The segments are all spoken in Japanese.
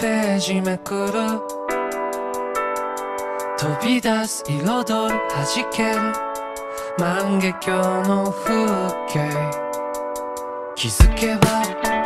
ページめくる。飛び出す彩る弾ける。万華鏡の風景。気づけば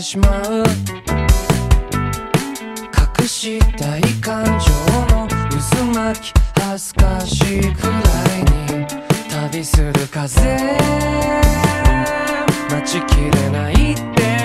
しまう隠したい感情の渦巻き恥ずかしいくらいに。旅する風待ちきれないって。